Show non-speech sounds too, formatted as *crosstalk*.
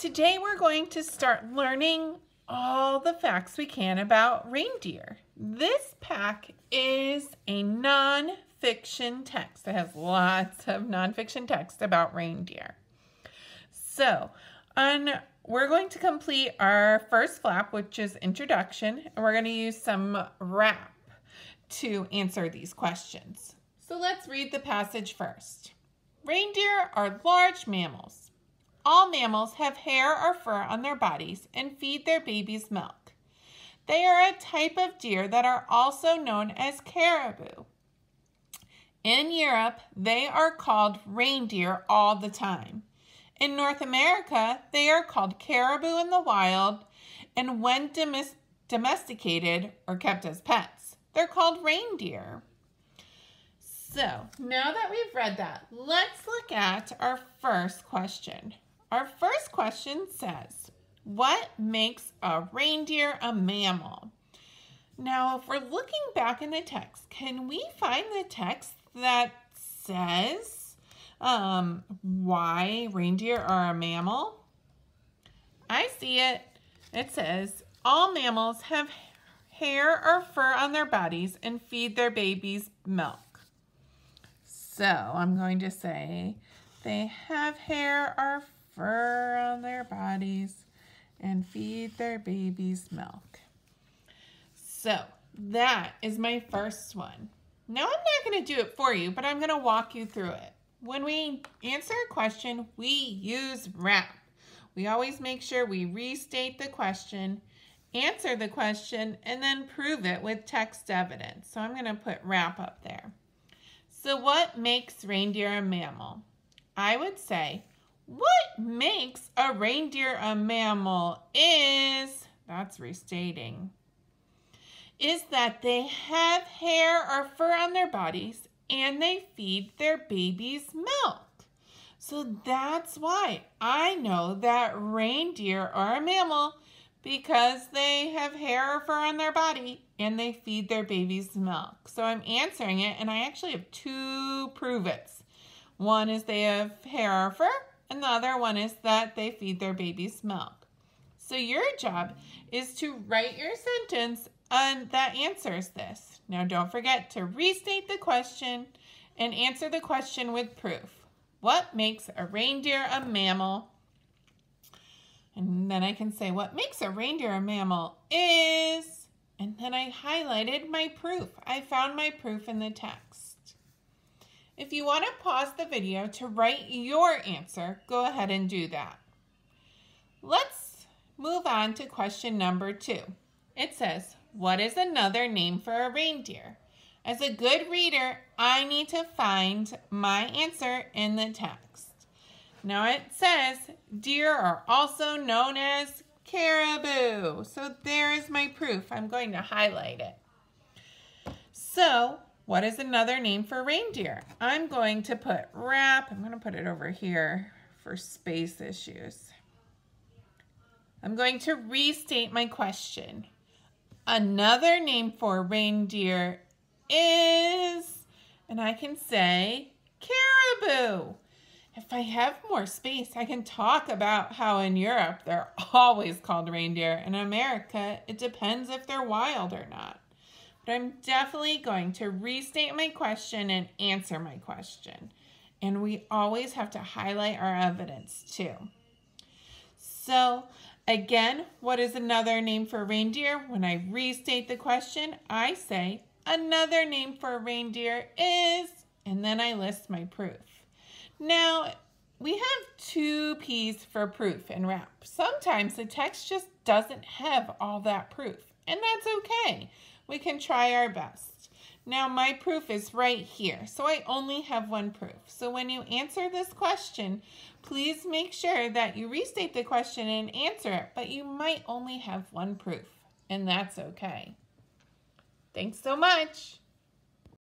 Today we're going to start learning all the facts we can about reindeer. This pack is a non-fiction text. It has lots of non-fiction text about reindeer. So, on, we're going to complete our first flap, which is introduction, and we're going to use some rap to answer these questions. So let's read the passage first. Reindeer are large mammals. All mammals have hair or fur on their bodies and feed their babies milk. They are a type of deer that are also known as caribou. In Europe, they are called reindeer all the time. In North America, they are called caribou in the wild, and when domesticated or kept as pets, they're called reindeer. So, now that we've read that, let's look at our first question. Our first question says, what makes a reindeer a mammal? Now, if we're looking back in the text, can we find the text that says um, why reindeer are a mammal? I see it. It says, all mammals have hair or fur on their bodies and feed their babies milk. So I'm going to say they have hair or fur on their bodies and feed their babies milk. So that is my first one. Now I'm not going to do it for you, but I'm going to walk you through it. When we answer a question, we use wrap. We always make sure we restate the question, answer the question, and then prove it with text evidence. So I'm going to put wrap up there. So what makes reindeer a mammal? I would say what makes a reindeer a mammal is, that's restating, is that they have hair or fur on their bodies and they feed their babies milk. So that's why I know that reindeer are a mammal because they have hair or fur on their body and they feed their babies milk. So I'm answering it and I actually have two prove-its. One is they have hair or fur and the other one is that they feed their babies milk. So your job is to write your sentence and that answers this. Now don't forget to restate the question and answer the question with proof. What makes a reindeer a mammal? And then I can say what makes a reindeer a mammal is, and then I highlighted my proof. I found my proof in the text. If you want to pause the video to write your answer, go ahead and do that. Let's move on to question number two. It says, what is another name for a reindeer? As a good reader, I need to find my answer in the text. Now it says, deer are also known as caribou. So there is my proof. I'm going to highlight it. So what is another name for reindeer? I'm going to put wrap. I'm going to put it over here for space issues. I'm going to restate my question. Another name for reindeer is, and I can say caribou. If I have more space, I can talk about how in Europe they're *laughs* always called reindeer. In America, it depends if they're wild or not. But I'm definitely going to restate my question and answer my question. And we always have to highlight our evidence too. So again, what is another name for reindeer? When I restate the question, I say another name for reindeer is, and then I list my proof. Now, we have two P's for proof in rap. Sometimes the text just doesn't have all that proof, and that's okay we can try our best. Now my proof is right here, so I only have one proof. So when you answer this question, please make sure that you restate the question and answer it, but you might only have one proof, and that's okay. Thanks so much.